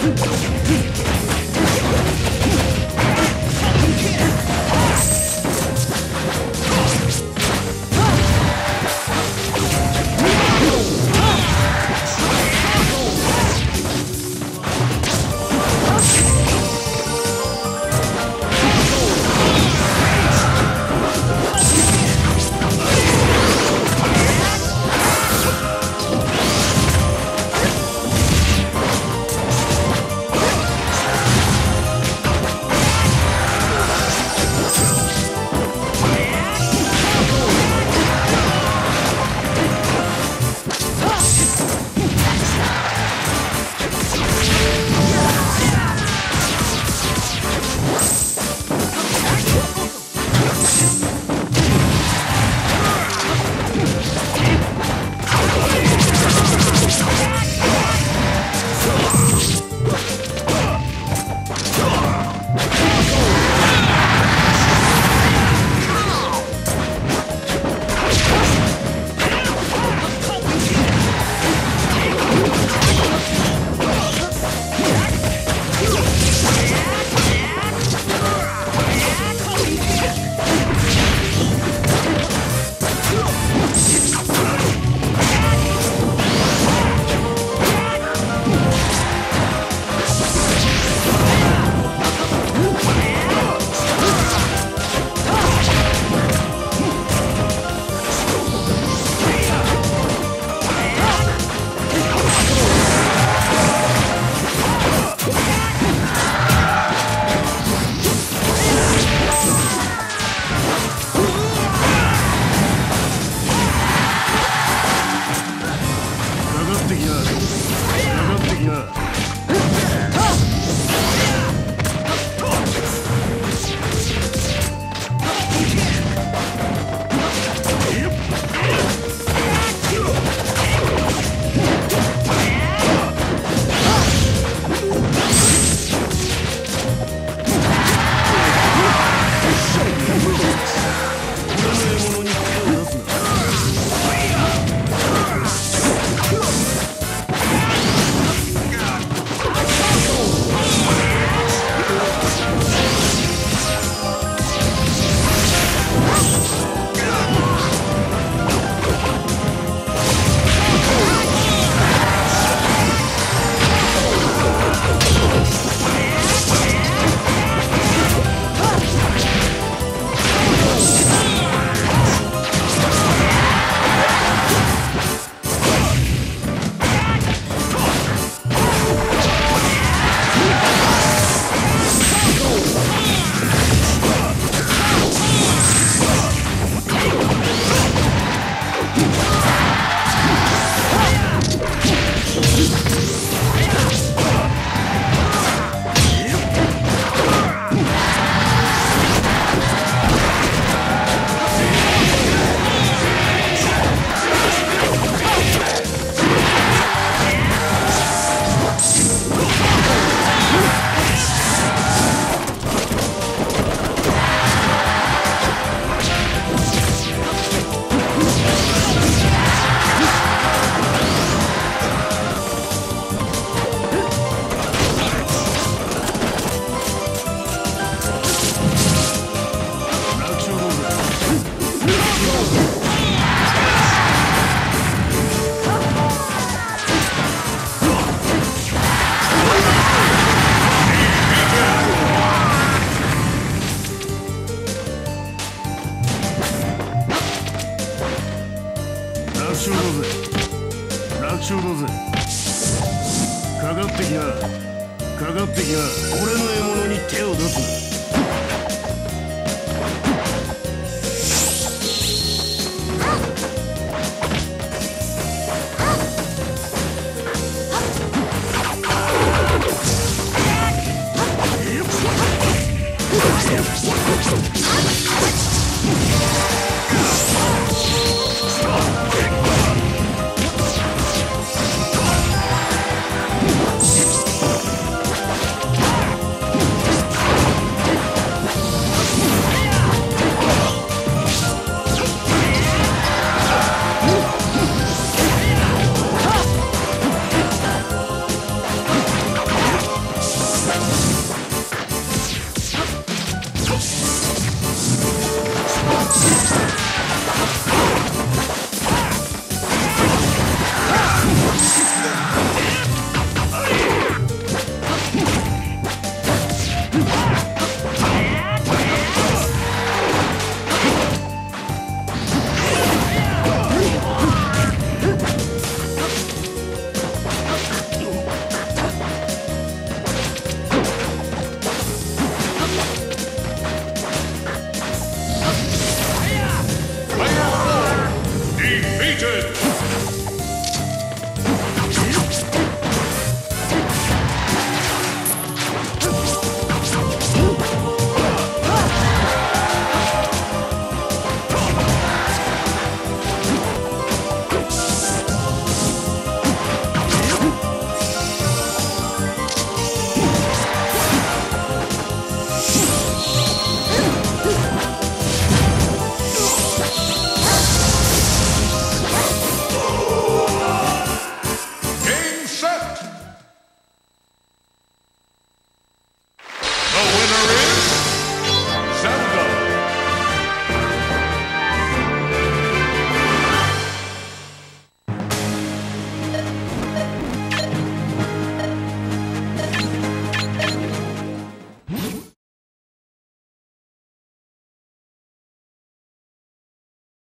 Hmph! 勝だぜ楽勝だぜかかってきな。かかってきな。俺の獲物に手を出すな。